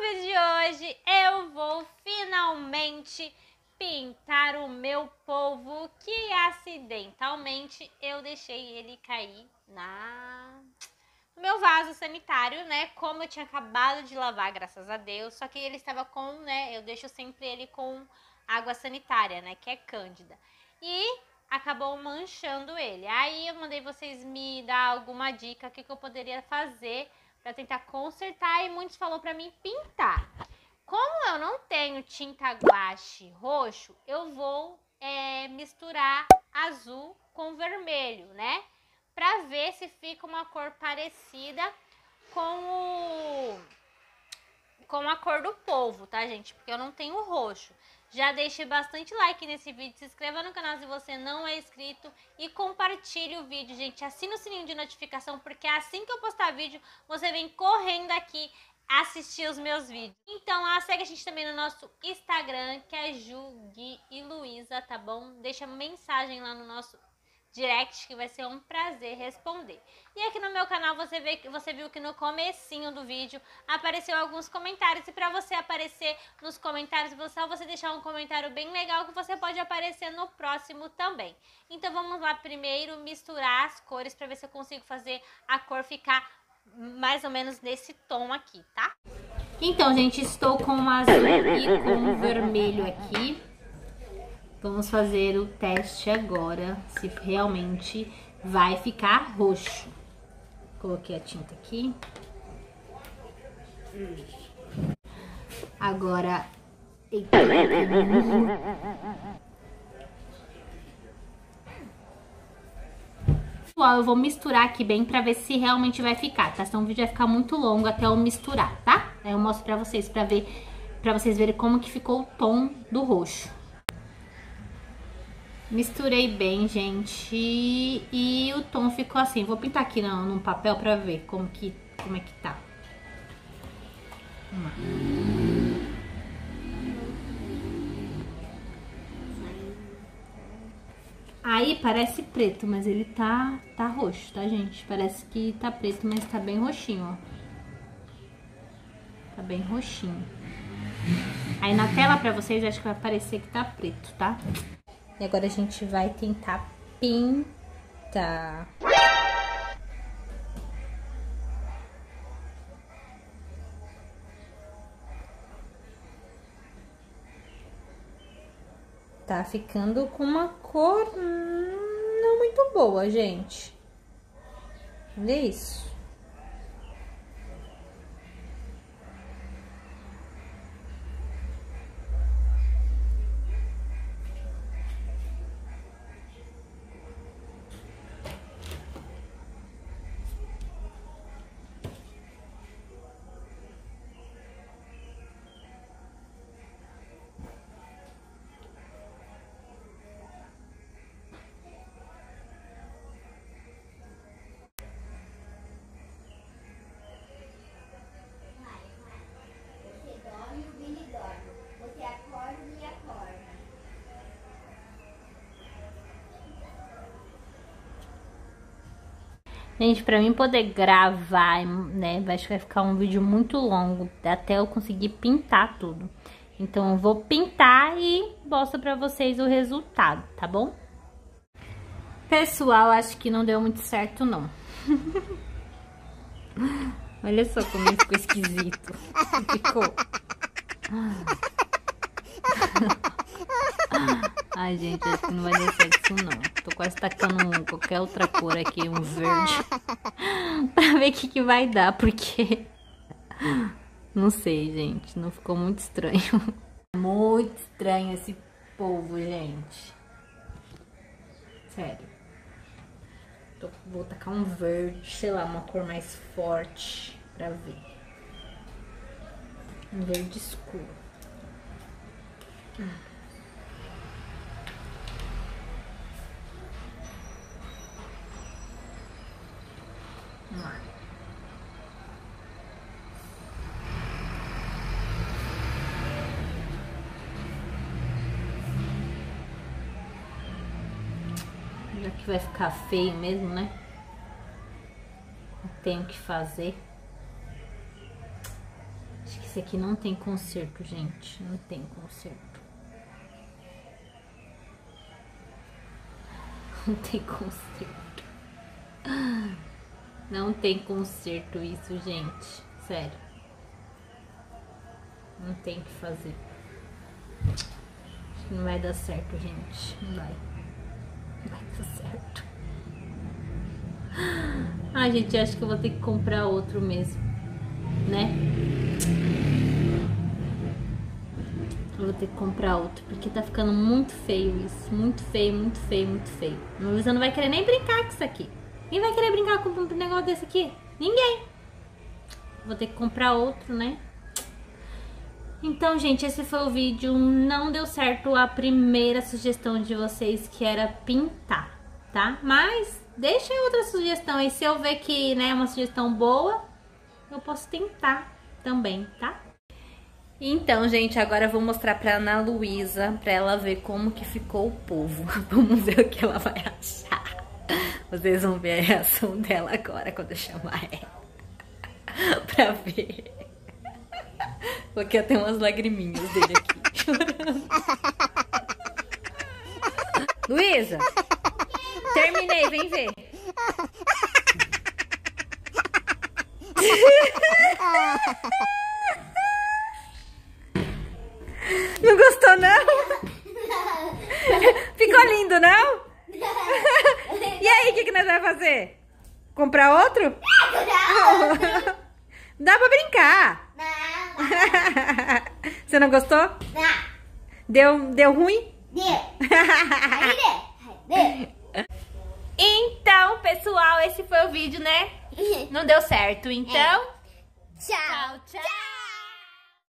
vídeo de hoje eu vou finalmente pintar o meu polvo que acidentalmente eu deixei ele cair na no meu vaso sanitário, né? Como eu tinha acabado de lavar, graças a Deus, só que ele estava com, né, eu deixo sempre ele com água sanitária, né, que é cândida. E acabou manchando ele. Aí eu mandei vocês me dar alguma dica que, que eu poderia fazer para tentar consertar e muitos falou para mim pintar. Como eu não tenho tinta guache roxo, eu vou é, misturar azul com vermelho, né? Para ver se fica uma cor parecida com o com a cor do polvo, tá, gente? Porque eu não tenho roxo. Já deixe bastante like nesse vídeo, se inscreva no canal se você não é inscrito e compartilhe o vídeo, gente. Assina o sininho de notificação, porque assim que eu postar vídeo, você vem correndo aqui assistir os meus vídeos. Então, segue a gente também no nosso Instagram, que é Ju, Gui e Luísa, tá bom? Deixa mensagem lá no nosso direct que vai ser um prazer responder. E aqui no meu canal você vê você viu que no comecinho do vídeo apareceu alguns comentários e para você aparecer nos comentários, é só você deixar um comentário bem legal que você pode aparecer no próximo também. Então vamos lá primeiro misturar as cores para ver se eu consigo fazer a cor ficar mais ou menos nesse tom aqui, tá? Então, gente, estou com o azul e com o vermelho aqui. Vamos fazer o teste agora, se realmente vai ficar roxo. Coloquei a tinta aqui. Agora... Pessoal, eu vou misturar aqui bem pra ver se realmente vai ficar, tá? Senão o vídeo vai ficar muito longo até eu misturar, tá? Aí eu mostro pra vocês, pra ver, pra vocês verem como que ficou o tom do roxo. Misturei bem, gente. E o tom ficou assim. Vou pintar aqui no, num papel pra ver como, que, como é que tá. Aí parece preto, mas ele tá, tá roxo, tá, gente? Parece que tá preto, mas tá bem roxinho, ó. Tá bem roxinho. Aí na tela pra vocês, acho que vai parecer que tá preto, tá? E agora a gente vai tentar pintar. Tá ficando com uma cor não muito boa, gente. Olha isso. Gente, pra mim poder gravar, né, acho que vai ficar um vídeo muito longo, até eu conseguir pintar tudo. Então, eu vou pintar e mostro pra vocês o resultado, tá bom? Pessoal, acho que não deu muito certo, não. Olha só como ele ficou esquisito. Ficou... Ai, gente, acho que não vai dar certo isso não. Tô quase tacando qualquer outra cor aqui, um verde. pra ver o que, que vai dar, porque... Não sei, gente. Não ficou muito estranho. Muito estranho esse povo, gente. Sério. Tô, vou tacar um verde, sei lá, uma cor mais forte pra ver. Um verde escuro. Hum. Já que vai ficar feio mesmo, né? Não tenho que fazer. Acho que Esse aqui não tem conserto, gente. Não tem conserto. Não tem conserto. Não tem conserto isso, gente. Sério. Não tem o que fazer. Acho que não vai dar certo, gente. Não vai. Não vai dar certo. Ai, gente, acho que eu vou ter que comprar outro mesmo. Né? Eu vou ter que comprar outro, porque tá ficando muito feio isso. Muito feio, muito feio, muito feio. A Luísa não vai querer nem brincar com isso aqui. Quem vai querer brincar com um negócio desse aqui? Ninguém. Vou ter que comprar outro, né? Então, gente, esse foi o vídeo. Não deu certo a primeira sugestão de vocês, que era pintar, tá? Mas deixem outra sugestão aí. Se eu ver que né, é uma sugestão boa, eu posso tentar também, tá? Então, gente, agora eu vou mostrar pra Ana Luísa, pra ela ver como que ficou o povo. Vamos ver o que ela vai achar. Vocês vão ver a reação dela agora quando eu chamar ela. pra ver. Porque eu tenho umas lagriminhas dele aqui, chorando. Luísa! Terminei, vem ver. Não gostou, não? Ficou lindo, não? E aí, o que, que nós vamos fazer? Comprar outro? Não! Dá pra brincar. Você não gostou? Não. Deu, deu ruim? Deu. Então, pessoal, esse foi o vídeo, né? Não deu certo. Então, Tchau. tchau.